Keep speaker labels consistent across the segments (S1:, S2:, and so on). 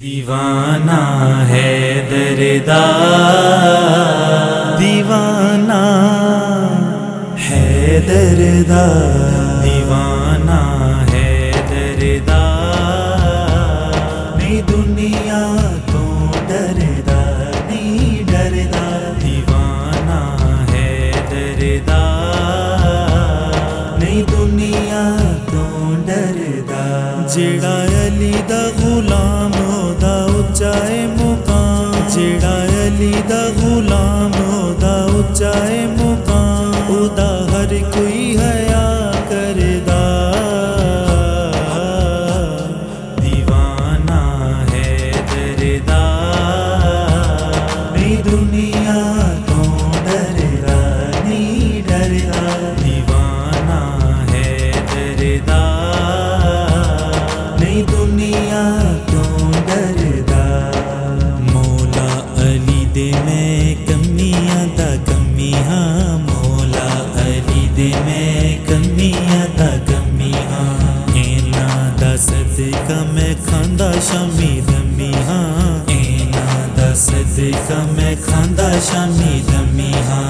S1: दीवाना है दरदा दीवाना है दरदा दीवाना है दरदा नहीं दुनिया तो डरदा नहीं डरदा दीवाना है दरदा जेड़ा अली दा गुलाम ओदा मुकाम जेड़ा अली दा गुलाम ओदा मैं खांदा शामी दमियाँ एना दा सदका मैं खांदा शामी दमियाँ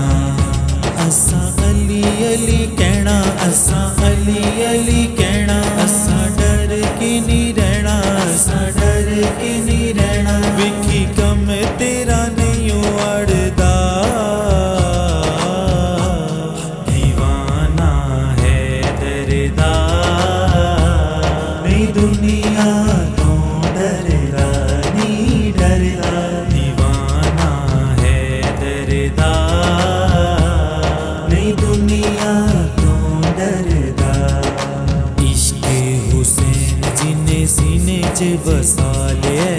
S1: असा अली अली कहना, असा अली अली कहना। दुनिया तो डरदा नहीं डरदा दीवाना है दरदा नहीं दुनिया तो डरदा इश्क हुसैन जिने सीने च वसा लिया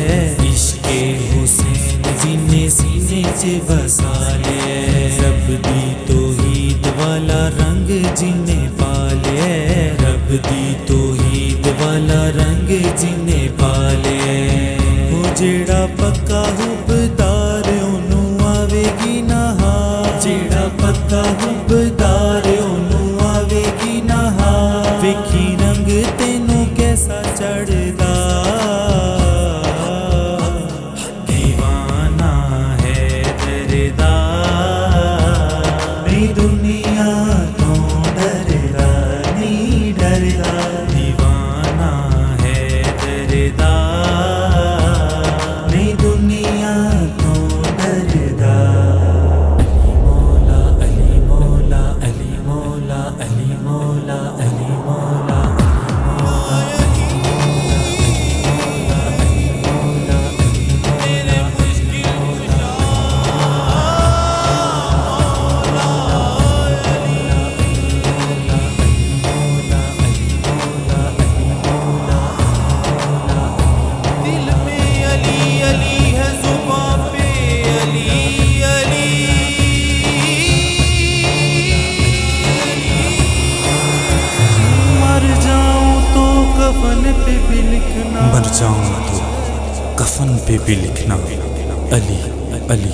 S1: इश्क हुसैन जिने सीने च वसा लिया रब दी तौहीद वाला रंग जिने पा लिया रब दी तौहीद वाला रंग जीने पाले। वो जेड़ा पक्का हुबदार ओनू आवेगी नहा जेड़ा पक्का हुबदार ओनू आवेगी नहा
S2: वेखी रंग तेनू कैसा चढ़
S1: मर
S3: जाऊँगा तो कफन पे भी लिखना। अली अली